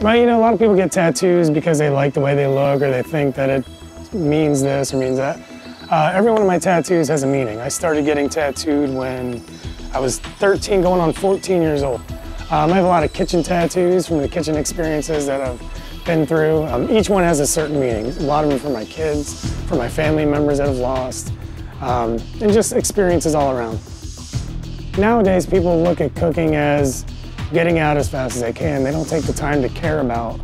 Well, you know, a lot of people get tattoos because they like the way they look or they think that it means this or means that. Uh, every one of my tattoos has a meaning. I started getting tattooed when I was 13 going on 14 years old. Um, I have a lot of kitchen tattoos from the kitchen experiences that I've been through. Um, each one has a certain meaning. A lot of them for my kids, for my family members that have lost, um, and just experiences all around. Nowadays, people look at cooking as getting out as fast as they can. They don't take the time to care about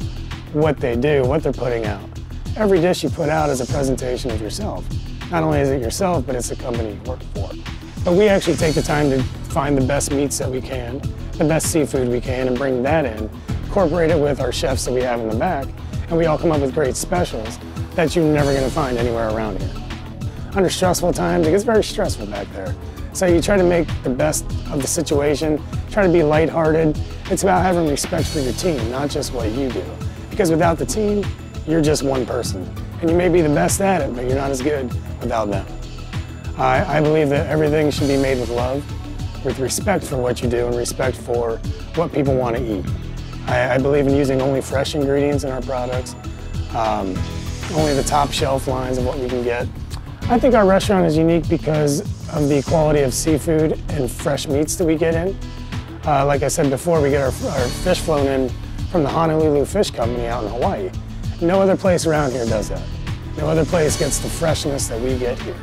what they do, what they're putting out. Every dish you put out is a presentation of yourself. Not only is it yourself, but it's the company you work for. But we actually take the time to find the best meats that we can, the best seafood we can, and bring that in, incorporate it with our chefs that we have in the back, and we all come up with great specials that you're never gonna find anywhere around here. Under stressful times, it gets very stressful back there. So you try to make the best of the situation, try to be lighthearted. It's about having respect for your team, not just what you do. Because without the team, you're just one person. And you may be the best at it, but you're not as good without them. I, I believe that everything should be made with love, with respect for what you do and respect for what people want to eat. I, I believe in using only fresh ingredients in our products, um, only the top shelf lines of what we can get. I think our restaurant is unique because of the quality of seafood and fresh meats that we get in. Uh, like I said before, we get our, our fish flown in from the Honolulu Fish Company out in Hawaii. No other place around here does that. No other place gets the freshness that we get here.